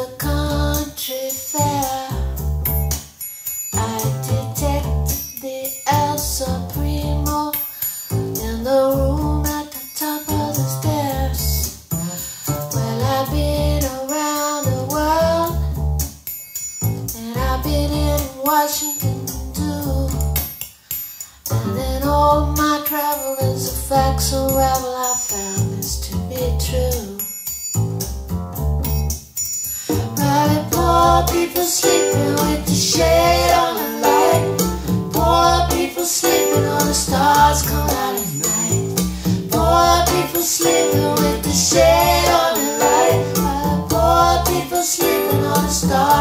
The country fair. I detect the El Supremo in the room at the top of the stairs. Well, I've been around the world, and I've been in Washington too. And then all my travel is facts fact so revel. people sleeping with the shade on the light. Poor people sleeping the stars come out at night. Poor people sleeping with the shade on the light. Uh, poor people sleeping on the stars.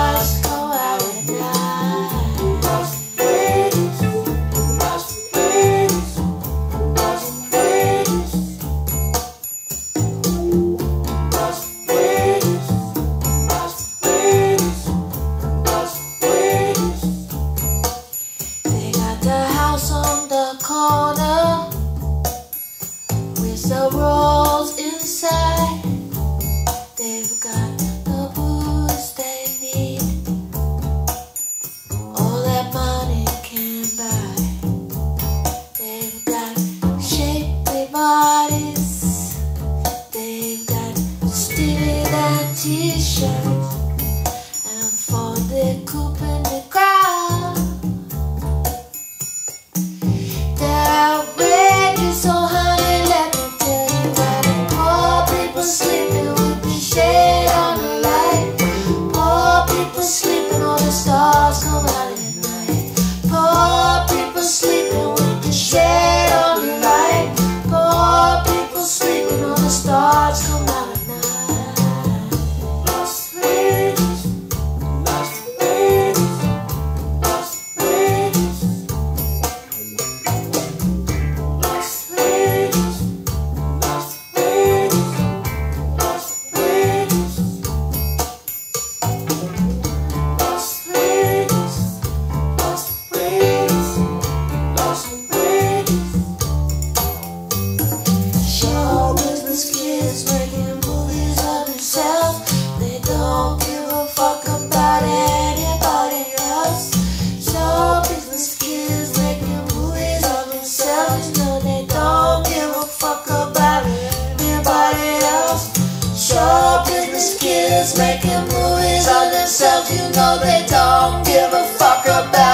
these kids making movies on themselves. You know they don't give a fuck about.